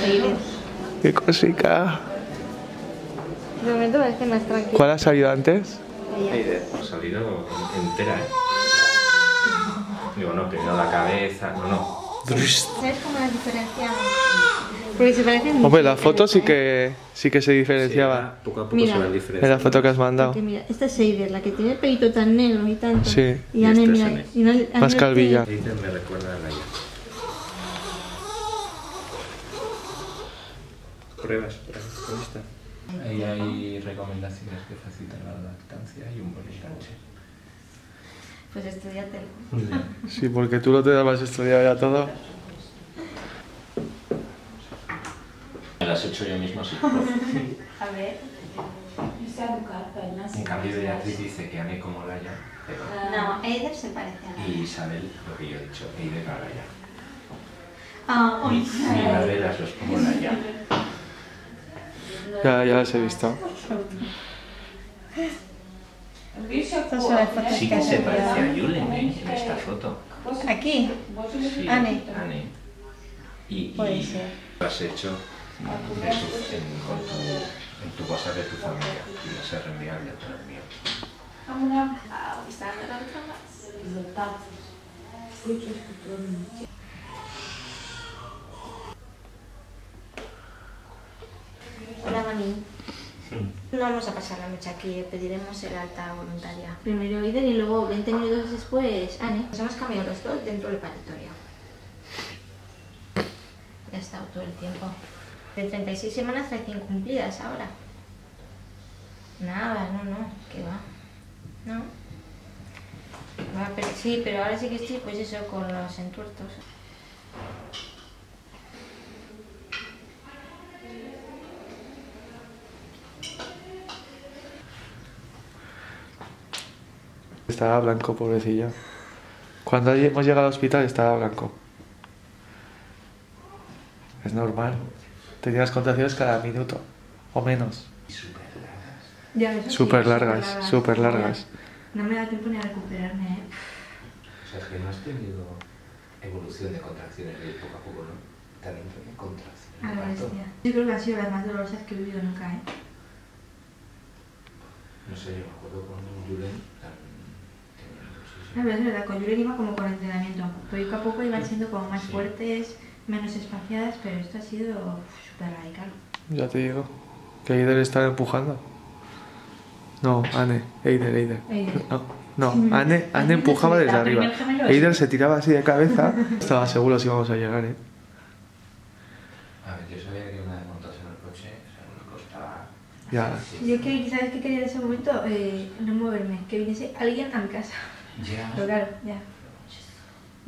Feliz. ¡Qué cosica! De momento parece más tranquilo. ¿Cuál ha salido antes? Ha salido entera, ¿eh? Digo, no, primero la cabeza, no, no. ¿Sabes cómo las diferenciamos? Porque se parecen Hombre, la foto sí que, sí que se Sí, diferenciaba. poco a poco Mira. se van En diferenciando. la foto que has mandado. Porque mira, esta es Eider, la que tiene el pelito tan negro y tanto. Sí. Y Y Anne, esta es mira. Anne. y no- Anne Más calvilla. tiene- Aiden me recuerda a Laia. Pruebas, pruebas con esta. Ahí hay recomendaciones que facilitan la lactancia y un buen enganche. Pues estudiatelo. Sí, porque tú lo te dabas estudiado ya todo. Me las he hecho yo mismo así. A ver. En cambio, Beatriz dice que Anne como Laia, pero... No, Eider se parece a Anne. Y Isabel, lo que yo he dicho, Aiden a Laia. Ah, Mi, uy. mi madre las dos como Laia. Ya, ya las he visto. Estas son las fotos Sí que se parece a. Julen ¿eh? en esta foto. Aquí. Sí, Anne. Anne. Y, Puede y ser. lo has hecho en, con tu, en tu WhatsApp de tu familia y las has reenviado y te lo envío. Hola, Mami. No vamos a pasar la noche aquí, eh, pediremos el alta voluntaria. Primero Eider y luego 20 minutos después Anne. Nos hemos cambiado los dos dentro del paritorio. Ya estado todo el tiempo. De 36 semanas recién cumplidas ahora. Nada, no, no, que va. No. Va, pero, sí, pero ahora sí que estoy, pues eso, con los entuertos. Estaba blanco, pobrecillo. Cuando hemos llegado al hospital estaba blanco. Es normal. Tenía las contracciones cada minuto. O menos. Sí, Súper largas, súper largas. No me da tiempo ni a recuperarme, ¿eh? O sea, es que no has tenido evolución de contracciones de poco a poco, ¿no? También tenía contracciones. Bestia. Yo creo que ha sido las más dolorosas que he vivido nunca, ¿eh? No sé, yo me acuerdo con Julen pero es verdad, con Julen iba como con entrenamiento. Poco a poco iban siendo como más Sí. fuertes, menos espaciadas, pero esto ha sido súper radical. Ya te digo. Que Eider estaba empujando. No, Anne. Eider, Eider. Eider. No, no. Anne, Anne empujaba desde arriba. Eider se tiraba así de cabeza. Estaba seguro si íbamos a llegar, ¿eh? A ver, yo sabía que una coche, o sea, cosa... Ya. Yo que, ¿sabes qué quería en ese momento? Eh, no moverme, que viniese alguien a mi casa. Ya. Pero claro, ya.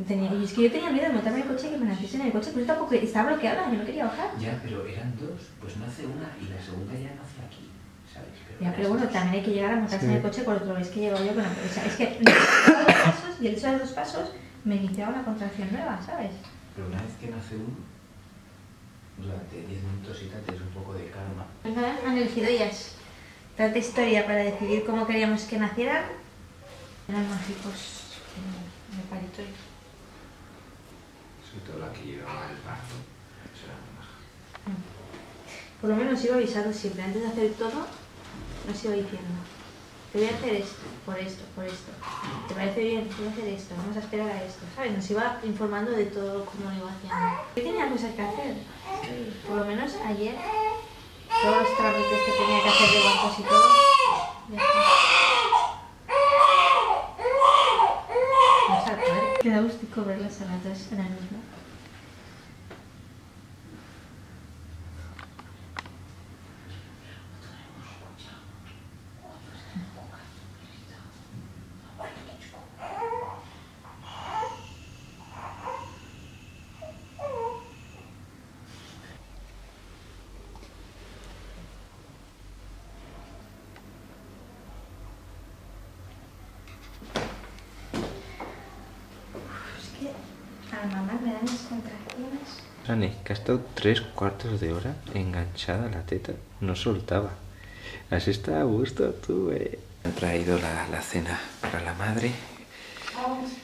Tenía, y es que yo tenía miedo de montarme en el coche y que me naciese en el coche, pero yo tampoco estaba bloqueada, yo no quería bajar. Ya, pero eran dos, pues nace una y la segunda ya nace aquí, ¿sabes? Ya, pero bueno, también hay que llegar a montarse Sí. en el coche por otro vez que llego yo con la o sea, Es que dos pasos y el hecho de dos pasos me iniciaba una contracción nueva, ¿sabes? Pero una vez que nace uno, durante 10 minutos y tal, tienes un poco de calma. Han elegido ellas tanta historia para decidir cómo queríamos que nacieran. Eran mágicos en el paritorio. Sobre todo la que llevaba el parto. Eso era muy maja. Por lo menos iba avisando siempre, antes de hacer todo, nos iba diciendo. Te voy a hacer esto, por esto, por esto. ¿Te parece bien? Te voy a hacer esto, vamos a esperar a esto. ¿Sabes? Nos iba informando de todo cómo lo iba haciendo. Yo tenía cosas que hacer. Por lo menos ayer, todos los trámites que tenía que hacer de bancos y todo, ya está. Vamos al parque. Queda gustico verlas a las dos en el mismo. Es que a la mamá me dan las contracciones. Que ha estado tres cuartos de hora enganchada a la teta, no soltaba. Has estado a gusto tú, eh. Han traído la, la cena para la madre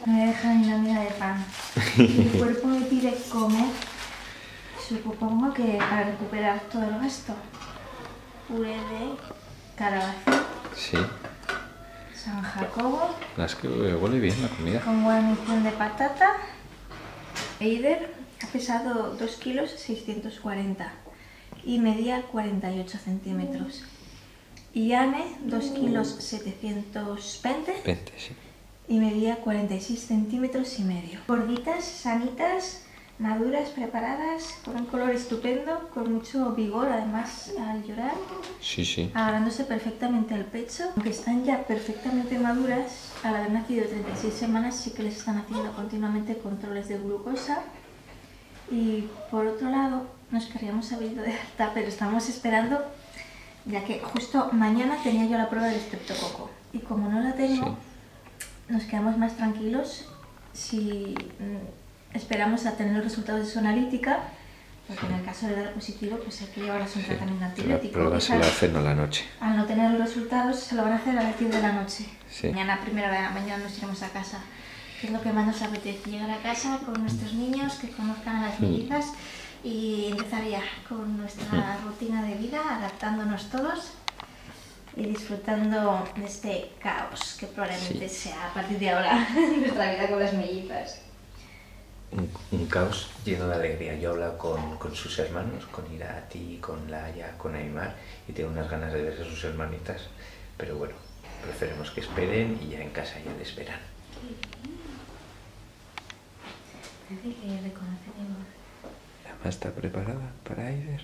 me deja ni la miga de pan. Mi cuerpo me pide comer. Supongo que para recuperar todo el resto. Puré de calabaza, Sí, San Jacobo, las que huele bien la comida. con guarnición de patata. Eider ha pesado 2 kilos 640 y medía 48 centímetros. Y Anne 2 kilos 720 Vente, sí. y medía 46 centímetros y medio. Gorditas, sanitas, maduras, preparadas, con un color estupendo, con mucho vigor además al llorar, Sí, sí. agarrándose perfectamente el pecho. Aunque están ya perfectamente maduras, al haber nacido 36 semanas sí que les están haciendo continuamente controles de glucosa. Y por otro lado, nos queríamos haber ido de alta, pero estamos esperando, ya que justo mañana tenía yo la prueba del estreptococo. Y como no la tengo, Sí. nos quedamos más tranquilos si mm, esperamos a tener los resultados de su analítica, porque en el caso de dar positivo, pues hay que llevarles un tratamiento La antibiótico. prueba Y se la hacen a la noche. al no tener los resultados, se lo van a hacer a 10 de la noche. Sí. Mañana, primera hora de la mañana, nos iremos a casa. Que es lo que más nos apetece, llegar a casa con nuestros niños, que conozcan a las Mm. mellizas y empezar ya con nuestra rutina de vida, adaptándonos todos y disfrutando de este caos que probablemente sea a partir de ahora nuestra vida con las mellizas. Un, un caos lleno de alegría. Yo he hablado con, con sus hermanos, con Irati, con Laia, con Aymar, y tengo unas ganas de ver a sus hermanitas. Pero bueno, preferemos que esperen y ya en casa ya les verán. Parece que reconoceremos. ¿La mamá está preparada para Aider?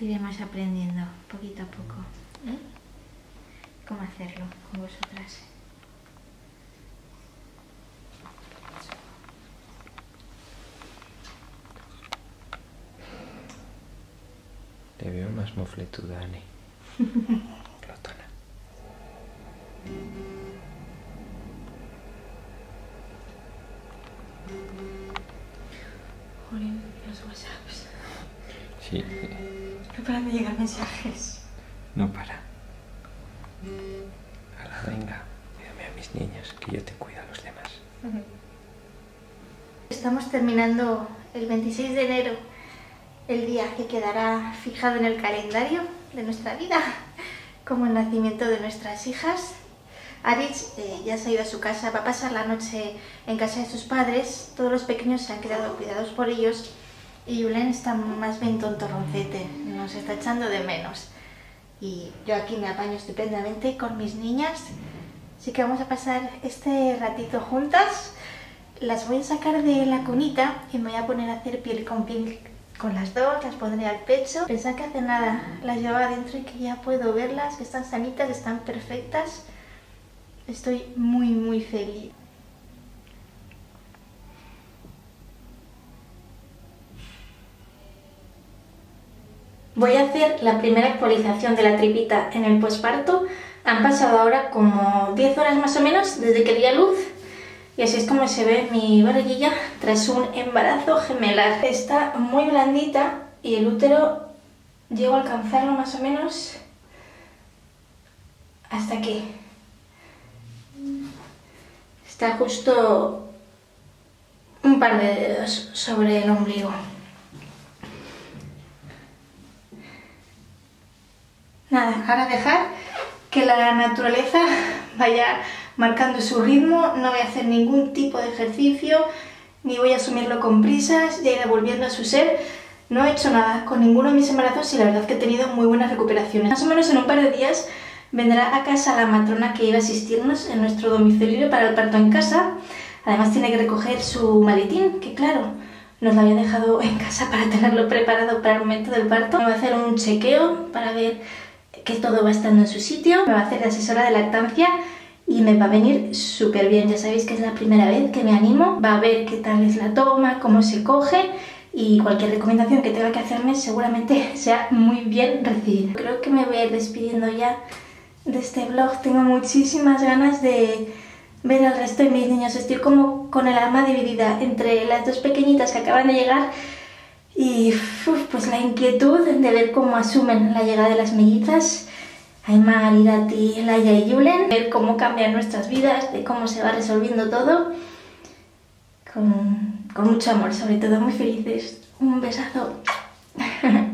Iremos aprendiendo poquito a poco ¿eh? cómo hacerlo con vosotras. Le veo más mofletuda, Ani. Glotona. Jolín, los WhatsApps. Sí, No paran de llegar mensajes. no para. Ahora venga, cuídame a mis niños, que yo te cuido a los demás. Estamos terminando el 26 de enero, el día que quedará fijado en el calendario de nuestra vida, como el nacimiento de nuestras hijas. Aritz eh, ya se ha ido a su casa, va a pasar la noche en casa de sus padres, todos los pequeños se han quedado cuidados por ellos y Julen está más bien tontorroncete, nos está echando de menos. Y yo aquí me apaño estupendamente con mis niñas, así que vamos a pasar este ratito juntas. Las voy a sacar de la cunita y me voy a poner a hacer piel con piel con las dos, las pondré al pecho. Pensad que hace nada las llevaba adentro y que ya puedo verlas, que están sanitas, están perfectas. Estoy muy, muy feliz. Voy a hacer la primera actualización de la tripita en el posparto. Han pasado ahora como 10 horas más o menos desde que di a luz y así es como se ve mi barriguilla tras un embarazo gemelar. Está muy blandita y el útero llego a alcanzarlo más o menos hasta aquí. Está justo un par de dedos sobre el ombligo. Nada, ahora dejar que la naturaleza vaya marcando su ritmo, no voy a hacer ningún tipo de ejercicio, ni voy a asumirlo con prisas, ya irá volviendo a su ser. No he hecho nada con ninguno de mis embarazos y la verdad que he tenido muy buenas recuperaciones. Más o menos en un par de días vendrá a casa la matrona que iba a asistirnos en nuestro domicilio para el parto en casa. Además tiene que recoger su maletín, que claro, nos lo había dejado en casa para tenerlo preparado para el momento del parto. Me va a hacer un chequeo para ver que todo va estando en su sitio. Me va a hacer de asesora de lactancia y me va a venir súper bien. Ya sabéis que es la primera vez que me animo. Va a ver qué tal es la toma, cómo se coge y cualquier recomendación que tenga que hacerme seguramente sea muy bien recibida. Creo que me voy a ir despidiendo ya de este vlog. Tengo muchísimas ganas de ver al resto de mis niños. Estoy como con el alma dividida entre las dos pequeñitas que acaban de llegar y uf, pues la inquietud de ver cómo asumen la llegada de las mellizas. Aymar, Irati, Laia y Julen, ver cómo cambian nuestras vidas, de cómo se va resolviendo todo, con mucho amor, sobre todo muy felices. Un besazo.